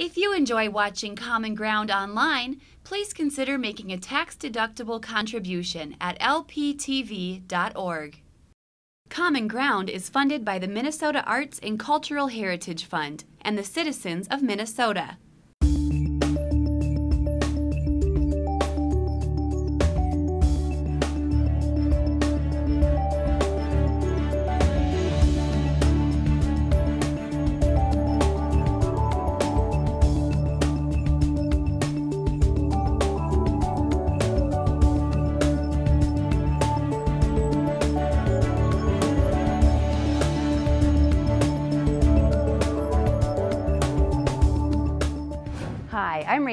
If you enjoy watching Common Ground online, please consider making a tax-deductible contribution at lptv.org. Common Ground is funded by the Minnesota Arts and Cultural Heritage Fund and the citizens of Minnesota.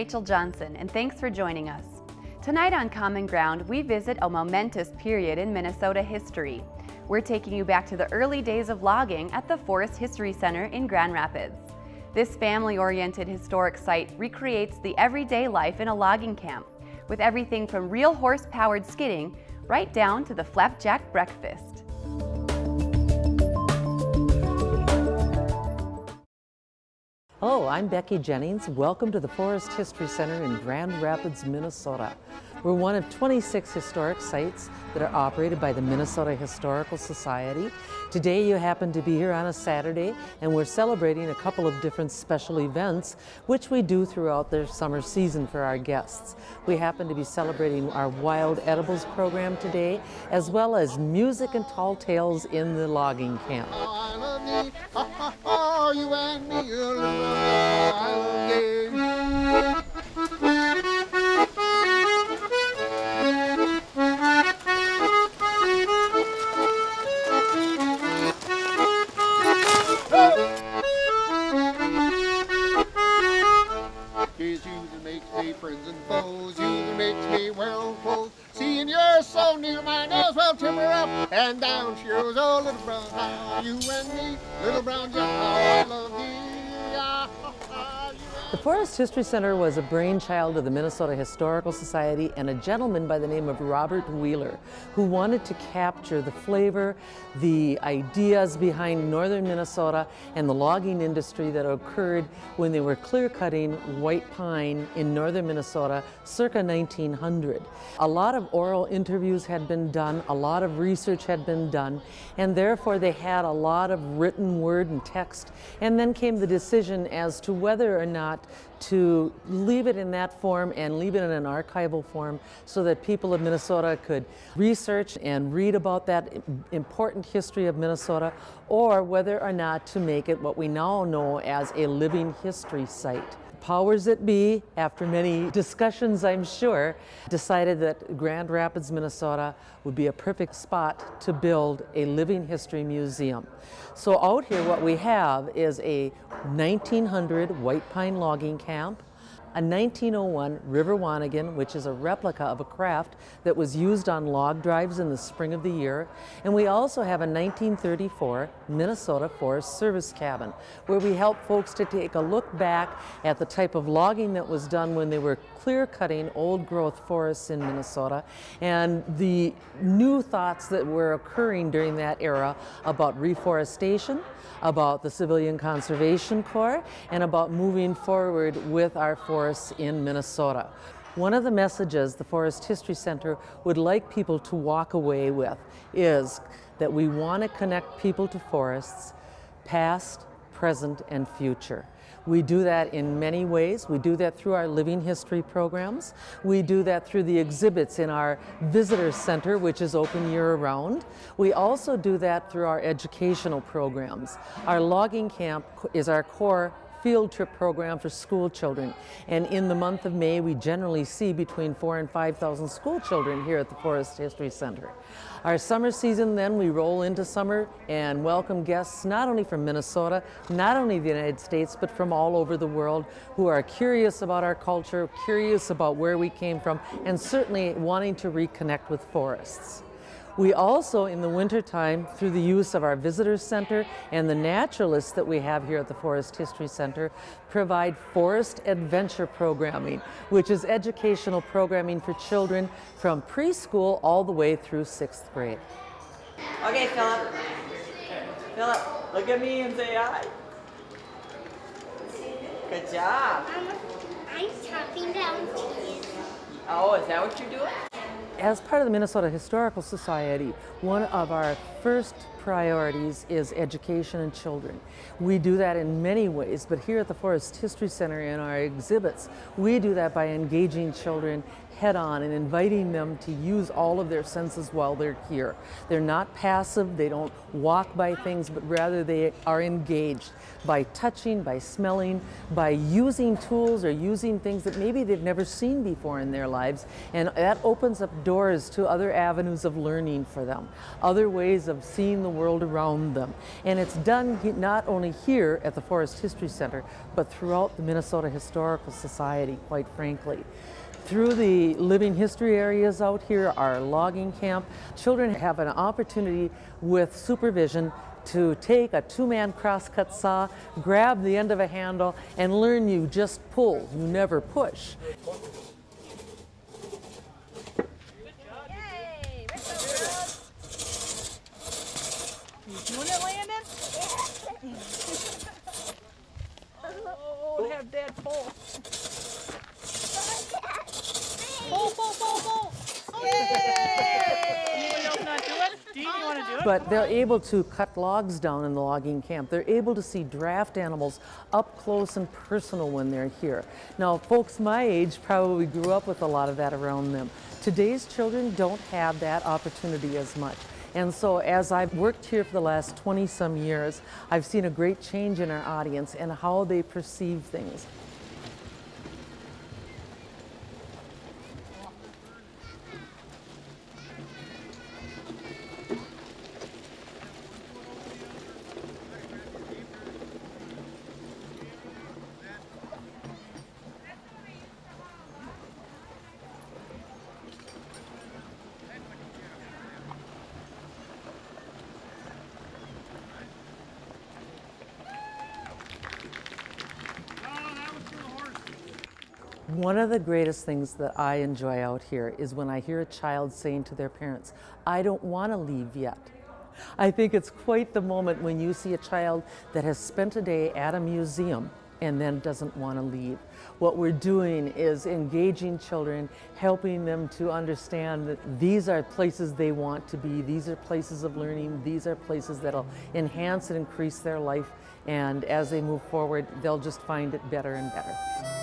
Rachel Johnson, and thanks for joining us. Tonight on Common Ground, we visit a momentous period in Minnesota history. We're taking you back to the early days of logging at the Forest History Center in Grand Rapids. This family-oriented historic site recreates the everyday life in a logging camp, with everything from real horse-powered skidding right down to the flapjack breakfast. Hello, I'm Becky Jennings. Welcome to the Forest History Center in Grand Rapids, Minnesota. We're one of 26 historic sites that are operated by the Minnesota Historical Society. Today you happen to be here on a Saturday and we're celebrating a couple of different special events which we do throughout the summer season for our guests. We happen to be celebrating our Wild Edibles program today as well as music and tall tales in the logging camp. I History Center was a brainchild of the Minnesota Historical Society and a gentleman by the name of Robert Wheeler, who wanted to capture the flavor, the ideas behind northern Minnesota and the logging industry that occurred when they were clear cutting white pine in northern Minnesota circa 1900. A lot of oral interviews had been done, a lot of research had been done, and therefore they had a lot of written word and text. And then came the decision as to whether or not to leave it in that form and leave it in an archival form so that people of Minnesota could research and read about that important history of Minnesota or whether or not to make it what we now know as a living history site. Powers that be, after many discussions, I'm sure, decided that Grand Rapids, Minnesota would be a perfect spot to build a living history museum. So out here what we have is a 1900 white pine logging camp, a 1901 River Wanigan, which is a replica of a craft that was used on log drives in the spring of the year. And we also have a 1934 Minnesota Forest Service cabin, where we help folks to take a look back at the type of logging that was done when they were clear cutting old growth forests in Minnesota and the new thoughts that were occurring during that era about reforestation, about the Civilian Conservation Corps, and about moving forward with our forests in Minnesota. One of the messages the Forest History Center would like people to walk away with is that we want to connect people to forests, past, present, and future. We do that in many ways. We do that through our living history programs. We do that through the exhibits in our visitor center, which is open year round. We also do that through our educational programs. Our logging camp is our core field trip program for school children. And in the month of May, we generally see between four and 5,000 school children here at the Forest History Center. Our summer season, then, we roll into summer and welcome guests not only from Minnesota, not only the United States, but from all over the world who are curious about our culture, curious about where we came from, and certainly wanting to reconnect with forests. We also, in the wintertime, through the use of our visitor center and the naturalists that we have here at the Forest History Center, provide forest adventure programming, which is educational programming for children from preschool all the way through sixth grade. Okay, Philip. Philip, look at me and say hi. Good job. Um, I'm chopping down trees. Oh, is that what you're doing? As part of the Minnesota Historical Society, one of our first priorities is education in children. We do that in many ways, but here at the Forest History Center in our exhibits, we do that by engaging children head on and inviting them to use all of their senses while they're here. They're not passive, they don't walk by things, but rather they are engaged by touching, by smelling, by using tools or using things that maybe they've never seen before in their lives. And that opens up doors to other avenues of learning for them, other ways of seeing the world around them. And it's done not only here at the Forest History Center, but throughout the Minnesota Historical Society, quite frankly. Through the living history areas out here, our logging camp, children have an opportunity with supervision to take a two-man crosscut saw, grab the end of a handle, and learn you just pull, you never push. Doing it, Landon? oh, have Dad pull. Pull, pull, pull, pull. Yay! Anyone else not do it? Dean, you want to do it? But they're able to cut logs down in the logging camp. They're able to see draft animals up close and personal when they're here. Now, folks my age probably grew up with a lot of that around them. Today's children don't have that opportunity as much. And so as I've worked here for the last 20 some years, I've seen a great change in our audience and how they perceive things. One of the greatest things that I enjoy out here is when I hear a child saying to their parents, I don't want to leave yet. I think it's quite the moment when you see a child that has spent a day at a museum and then doesn't want to leave. What we're doing is engaging children, helping them to understand that these are places they want to be, these are places of learning, these are places that'll enhance and increase their life, and as they move forward, they'll just find it better and better.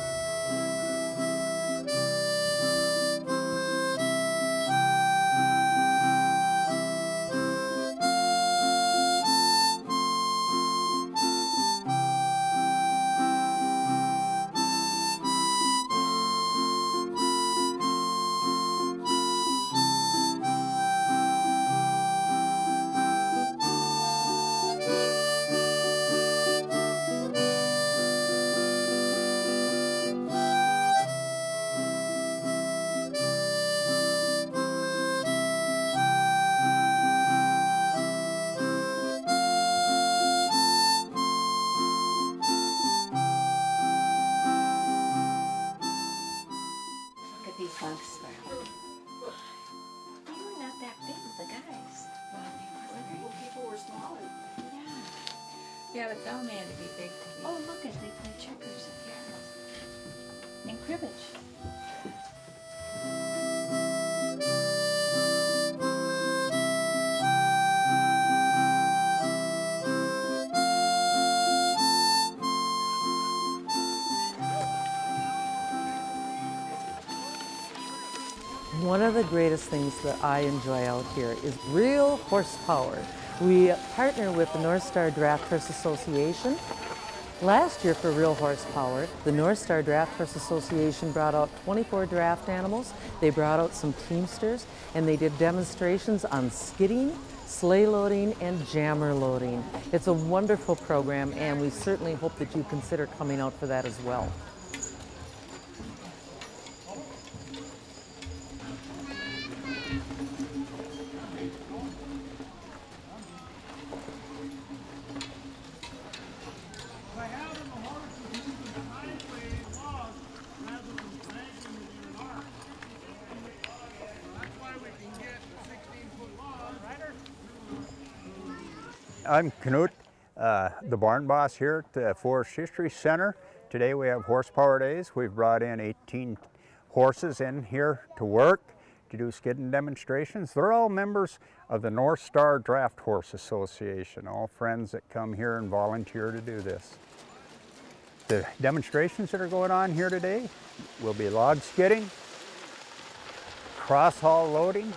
Yeah, but some had to be big. Oh, look at they play checkers and and cribbage. One of the greatest things that I enjoy out here is real horsepower. We partner with the North Star Draft Horse Association. Last year for Real Horsepower, the North Star Draft Horse Association brought out 24 draft animals. They brought out some teamsters and they did demonstrations on skidding, sleigh loading, and jammer loading. It's a wonderful program and we certainly hope that you consider coming out for that as well. By having the horses using the hind way logs rather than banking it in an arc. That's why we can get the sixteen foot log. I'm Knut, uh, the barn boss here at the Forest History Center. Today we have horsepower days. We've brought in 18 horses in here to work to do skidding demonstrations. They're all members of the North Star Draft Horse Association, all friends that come here and volunteer to do this. The demonstrations that are going on here today will be log skidding, cross haul loading,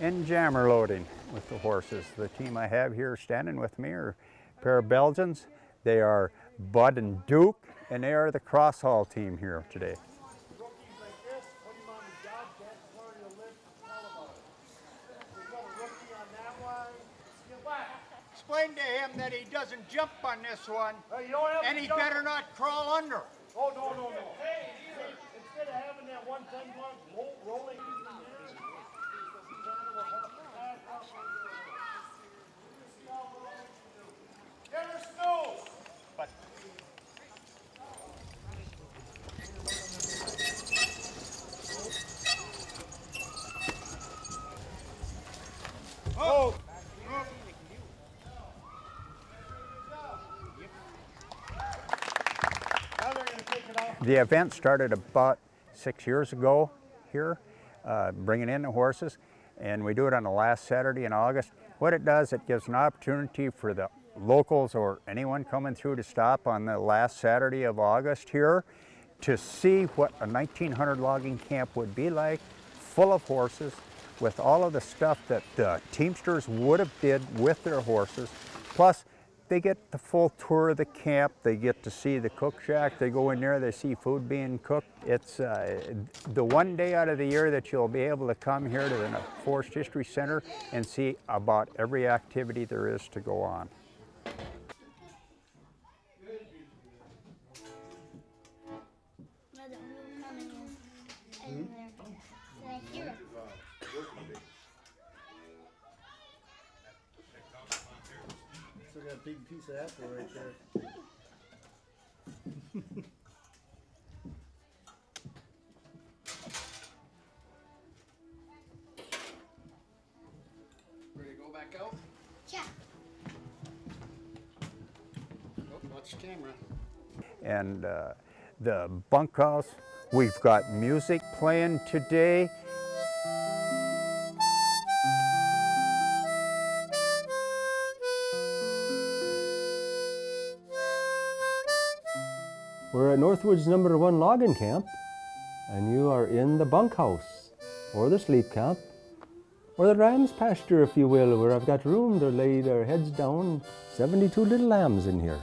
and jammer loading with the horses. The team I have here standing with me are a pair of Belgians. They are Bud and Duke, and they are the cross haul team here today. Explain to him that he doesn't jump on this one, Hey, you don't have and he jump. better not crawl under. Oh, no, no, no. Instead of having that one ten block roll, rolling. Get her snow. But Oh. Now they're gonna take it off. The event started about six years ago here, uh, bringing in the horses, and we do it on the last Saturday in August. What it does, it gives an opportunity for the locals or anyone coming through to stop on the last Saturday of August here to see what a 1900 logging camp would be like, full of horses, with all of the stuff that the Teamsters would have did with their horses. Plus, they get the full tour of the camp. They get to see the cook shack. They go in there, they see food being cooked. It's uh, the one day out of the year that you'll be able to come here to the Forest History Center and see about every activity there is to go on. Apple right there. ready to go back out? Yeah. Oh, watch the camera. and uh, the bunkhouse. We've got music playing today. We're at Northwood's number one logging camp, and you are in the bunkhouse, or the sleep camp, or the ram's pasture, if you will, where I've got room to lay their heads down. 72 little lambs in here.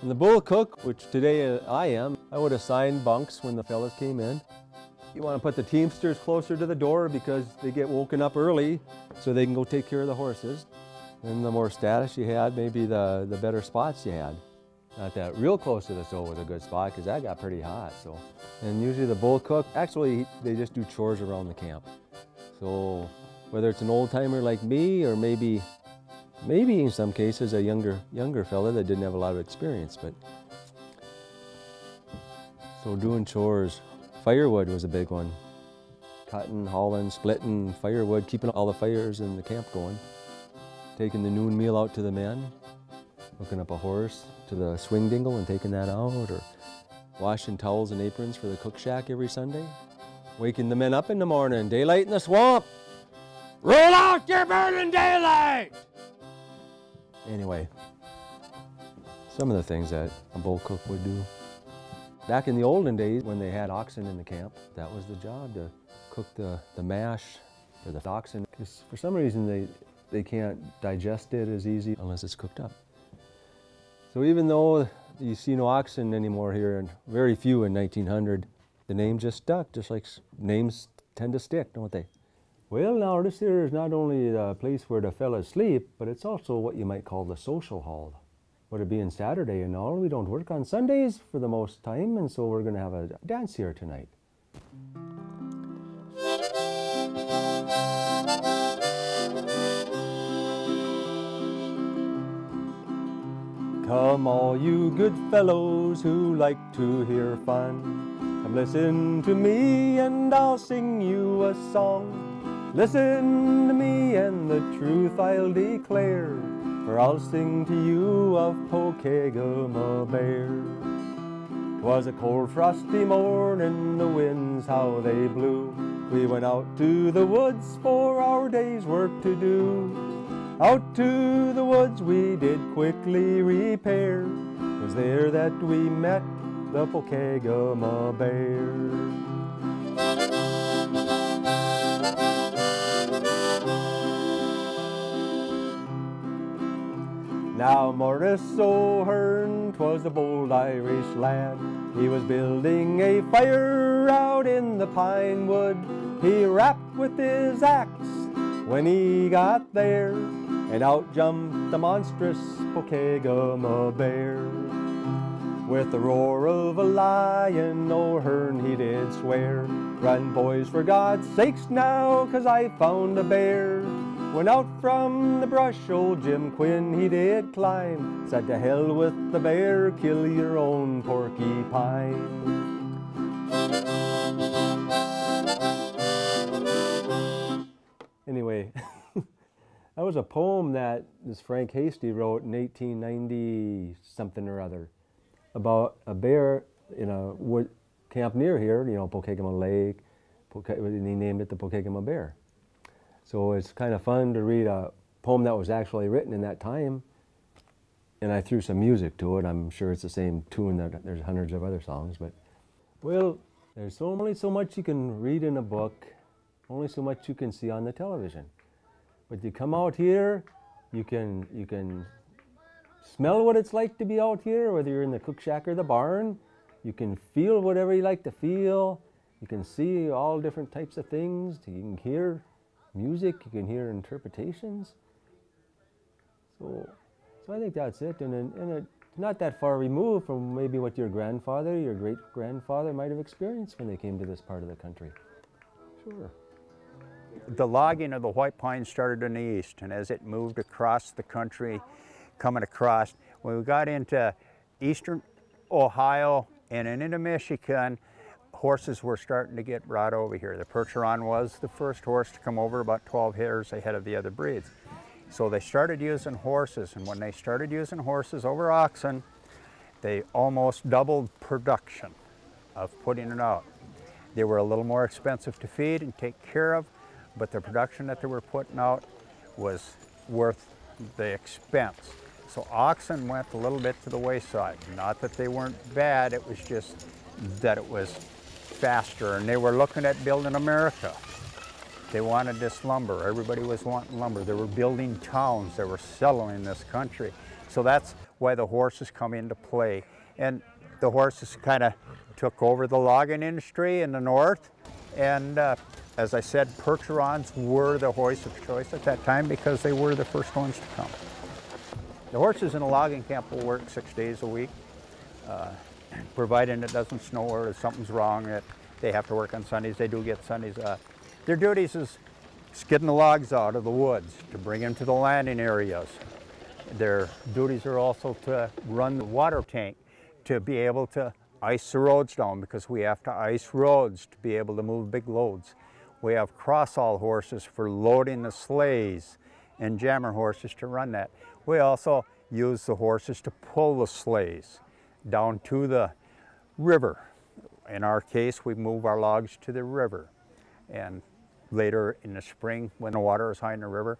And the bull cook, which today I am, I would assign bunks when the fellas came in. You want to put the teamsters closer to the door because they get woken up early so they can go take care of the horses. And the more status you had, maybe the, the better spots you had. Not that real close to the stove was a good spot because that got pretty hot. So, and usually the bull cook, actually they just do chores around the camp. So whether it's an old timer like me or maybe, maybe in some cases a younger younger fella that didn't have a lot of experience, but so doing chores, firewood was a big one. Cutting, hauling, splitting firewood, keeping all the fires in the camp going. Taking the noon meal out to the men, hooking up a horse to the swing dingle and taking that out, or washing towels and aprons for the cook shack every Sunday. Waking the men up in the morning, daylight in the swamp. Roll out your burning daylight! Anyway, some of the things that a bull cook would do. Back in the olden days, when they had oxen in the camp, that was the job to cook the, the mash for the oxen. Because for some reason, they, they can't digest it as easy unless it's cooked up. So even though you see no oxen anymore here, and very few in 1900, the name just stuck, just like names tend to stick, don't they? Well, now this here is not only the place where the fellas sleep, but it's also what you might call the social hall. With it being Saturday and all, we don't work on Sundays for the most time, and so we're going to have a dance here tonight. Come, all you good fellows who like to hear fun, come listen to me and I'll sing you a song. Listen to me and the truth I'll declare, for I'll sing to you of Pokegama Bear. 'Twas a cold, frosty morning, the winds how they blew. We went out to the woods for our day's work to do. Out to the woods we did quickly repair. 'Twas there that we met the Pokegama Bear. Now Morris O'Hearn, 'twas the bold Irish lad. He was building a fire out in the pine wood. He rapped with his axe when he got there, and out jumped the monstrous Pokegama bear. With the roar of a lion, O'Hearn he did swear, Run boys for God's sakes now, 'cause I found a bear. When out from the brush, old Jim Quinn he did climb, said to hell with the bear, kill your own porcupine. Anyway, that was a poem that this Frank Hasty wrote in 1890 something or other about a bear in a wood camp near here, you know, Pokegama Lake, and he named it the Pokegama Bear. So it's kind of fun to read a poem that was actually written in that time. And I threw some music to it. I'm sure it's the same tune that there's hundreds of other songs, but well, there's only so much you can read in a book, only so much you can see on the television. But you come out here, you can you can smell what it's like to be out here, whether you're in the cook shack or the barn. You can feel whatever you like to feel. You can see all different types of things. You can hear music, you can hear interpretations. So, so I think that's it. And, and not that far removed from maybe what your grandfather, your great grandfather might have experienced when they came to this part of the country. Sure. The logging of the white pine started in the east, and as it moved across the country, coming across, when we got into eastern Ohio and into Michigan, horses were starting to get brought over here. The Percheron was the first horse to come over about 12 years ahead of the other breeds. So they started using horses, and when they started using horses over oxen, they almost doubled production of putting it out. They were a little more expensive to feed and take care of, but the production that they were putting out was worth the expense. So oxen went a little bit to the wayside. Not that they weren't bad, it was just that it was faster and they were looking at building America. They wanted this lumber. Everybody was wanting lumber. They were building towns. They were settling this country. So that's why the horses come into play. And the horses kind of took over the logging industry in the north. And uh, as I said, Percherons were the horse of choice at that time because they were the first ones to come. The horses in a logging camp will work six days a week, uh, providing it doesn't snow or if something's wrong. That they have to work on Sundays. They do get Sundays. Uh, their duties is skidding the logs out of the woods to bring them to the landing areas. Their duties are also to run the water tank to be able to ice the roads down because we have to ice roads to be able to move big loads. We have cross-haul horses for loading the sleighs and jammer horses to run that. We also use the horses to pull the sleighs down to the river. In our case, we move our logs to the river. And later in the spring, when the water is high in the river,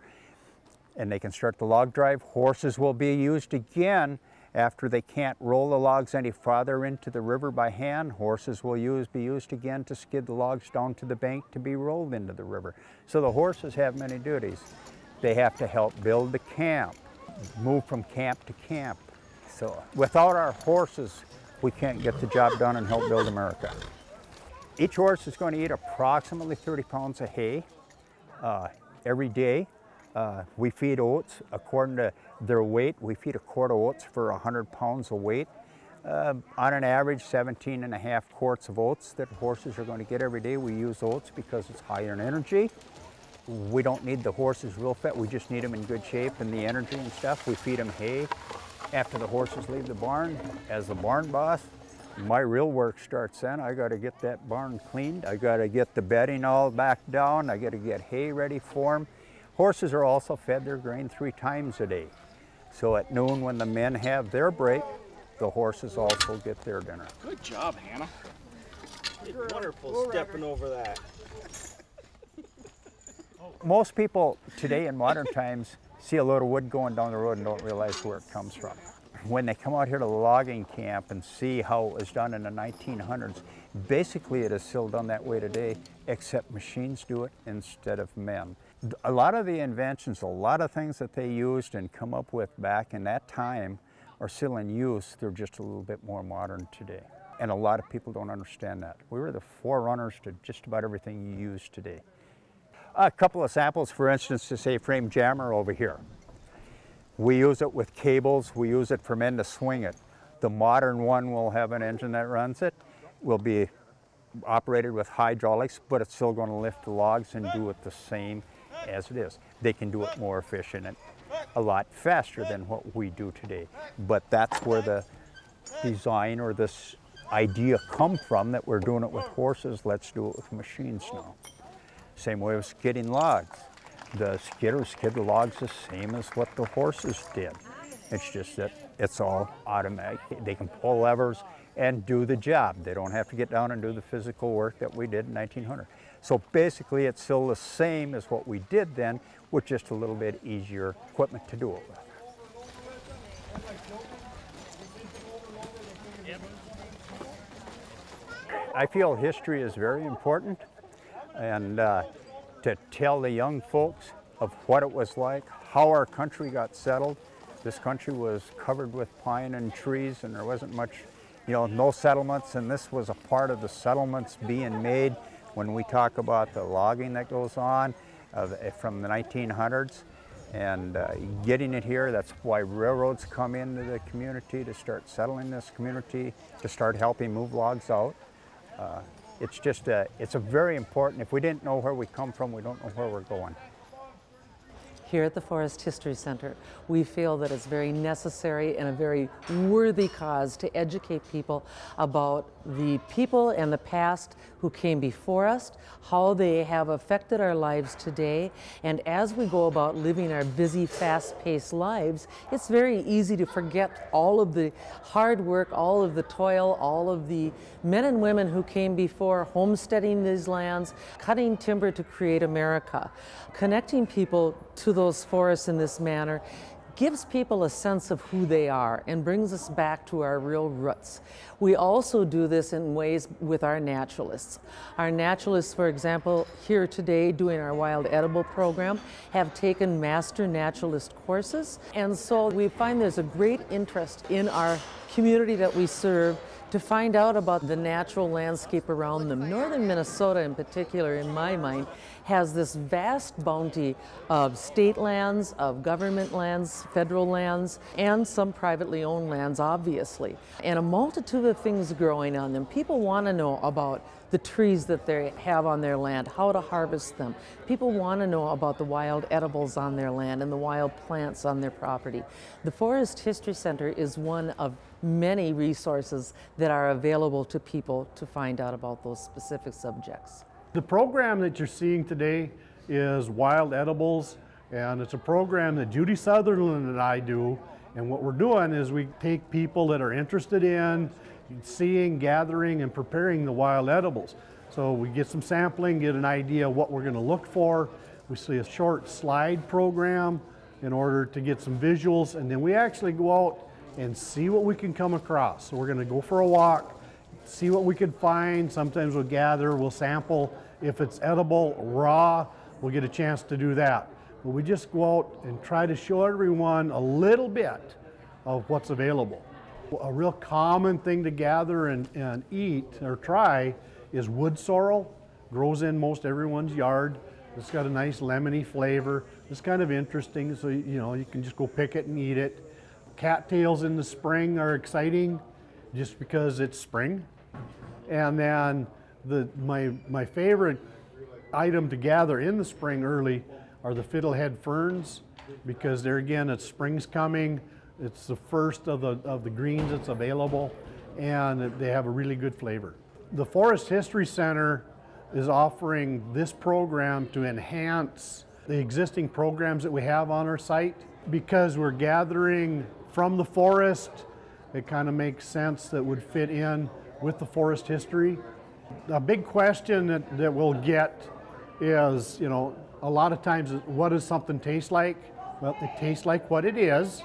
and they can start the log drive, horses will be used again after they can't roll the logs any farther into the river by hand, horses will use, be used again to skid the logs down to the bank to be rolled into the river. So the horses have many duties. They have to help build the camp, move from camp to camp. So without our horses, we can't get the job done and help build America. Each horse is going to eat approximately 30 pounds of hay uh, every day. Uh, we feed oats according to their weight. We feed a quart of oats for 100 pounds of weight. Uh, on an average, 17 and a half quarts of oats that horses are going to get every day. We use oats because it's higher in energy. We don't need the horses real fat. We just need them in good shape and the energy and stuff. We feed them hay. After the horses leave the barn, as the barn boss, my real work starts then. I got to get that barn cleaned. I got to get the bedding all back down. I got to get hay ready for them. Horses are also fed their grain three times a day. So at noon when the men have their break, the horses also get their dinner. Good job, Hannah. Did wonderful stepping over that. Most people today in modern times see a load of wood going down the road and don't realize where it comes from. When they come out here to the logging camp and see how it was done in the 1900s, basically it is still done that way today, except machines do it instead of men. A lot of the inventions, a lot of things that they used and come up with back in that time are still in use. They're just a little bit more modern today. And a lot of people don't understand that. We were the forerunners to just about everything you use today. A couple of samples, for instance, this A-frame jammer over here. We use it with cables, we use it for men to swing it. The modern one will have an engine that runs it, will be operated with hydraulics, but it's still going to lift the logs and do it the same as it is. They can do it more efficient and a lot faster than what we do today. But that's where the design or this idea come from that we're doing it with horses, let's do it with machines now. Same way with skidding logs. The skidders skid the logs the same as what the horses did. It's just that it's all automatic. They can pull levers and do the job. They don't have to get down and do the physical work that we did in 1900. So basically it's still the same as what we did then with just a little bit easier equipment to do it with. I feel history is very important and uh, to tell the young folks of what it was like, how our country got settled. This country was covered with pine and trees and there wasn't much, you know, no settlements and this was a part of the settlements being made when we talk about the logging that goes on uh, from the 1900s and uh, getting it here. That's why railroads come into the community to start settling this community, to start helping move logs out. Uh, it's just a, it's a very important, if we didn't know where we come from, we don't know where we're going. Here at the Forest History Center, we feel that it's very necessary and a very worthy cause to educate people about the people and the past who came before us, how they have affected our lives today, and as we go about living our busy, fast-paced lives, it's very easy to forget all of the hard work, all of the toil, all of the men and women who came before homesteading these lands, cutting timber to create America. Connecting people to those forests in this manner gives people a sense of who they are and brings us back to our real roots. We also do this in ways with our naturalists. Our naturalists, for example, here today doing our wild edible program, have taken master naturalist courses. And so we find there's a great interest in our community that we serve to find out about the natural landscape around them. Northern Minnesota in particular, in my mind, has this vast bounty of state lands, of government lands, federal lands, and some privately owned lands, obviously. And a multitude of things growing on them. People want to know about the trees that they have on their land, how to harvest them. People want to know about the wild edibles on their land and the wild plants on their property. The Forest History Center is one of many resources that are available to people to find out about those specific subjects. The program that you're seeing today is Wild Edibles, and it's a program that Judy Sutherland and I do. And what we're doing is we take people that are interested in seeing, gathering, and preparing the wild edibles. So we get some sampling, get an idea what we're going to look for. We see a short slide program in order to get some visuals, and then we actually go out and see what we can come across. So we're going to go for a walk, see what we can find. Sometimes we'll gather, we'll sample. If it's edible, raw, we'll get a chance to do that. But we just go out and try to show everyone a little bit of what's available. A real common thing to gather and, and eat or try is wood sorrel. Grows in most everyone's yard. It's got a nice lemony flavor. It's kind of interesting, so you know you can just go pick it and eat it. Cattails in the spring are exciting just because it's spring. And then the, my, my favorite item to gather in the spring early are the fiddlehead ferns because there again, it's spring's coming. It's the first of the, of the greens that's available and they have a really good flavor. The Forest History Center is offering this program to enhance the existing programs that we have on our site because we're gathering from the forest it kind of makes sense that would fit in with the forest history. A big question that, that we'll get is, you know, a lot of times, what does something taste like? Well, it tastes like what it is,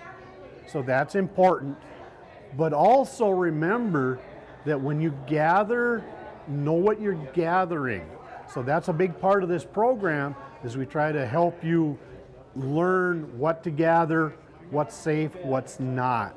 so that's important. But also remember that when you gather, know what you're gathering. So that's a big part of this program is we try to help you learn what to gather, what's safe, what's not.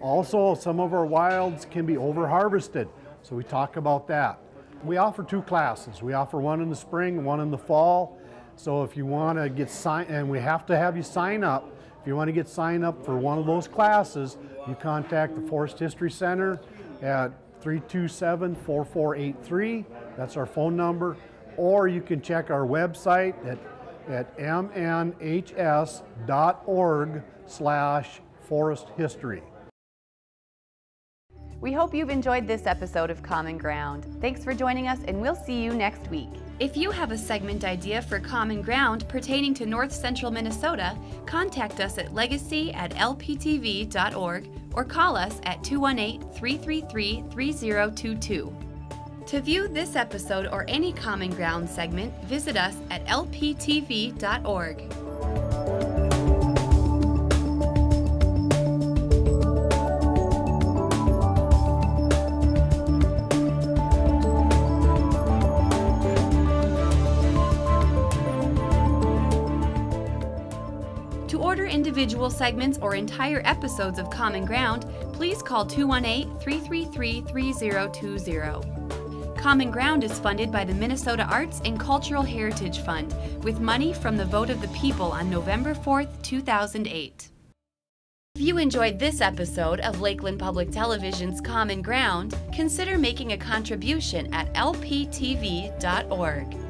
Also, some of our wilds can be over harvested, so we talk about that. We offer two classes. We offer one in the spring, one in the fall. So if you want to get signed, and we have to have you sign up. If you want to get signed up for one of those classes, you contact the Forest History Center at 327-4483. That's our phone number. Or you can check our website at, at mnhs.org slash forest history. We hope you've enjoyed this episode of Common Ground. Thanks for joining us, and we'll see you next week. If you have a segment idea for Common Ground pertaining to North Central Minnesota, contact us at legacy at lptv.org or call us at 218 333 3022. To view this episode or any Common Ground segment, visit us at lptv.org. individual segments or entire episodes of Common Ground, please call 218 333 3020. Common Ground is funded by the Minnesota Arts and Cultural Heritage Fund with money from the vote of the people on November 4th, 2008. If you enjoyed this episode of Lakeland Public Television's Common Ground, consider making a contribution at lptv.org.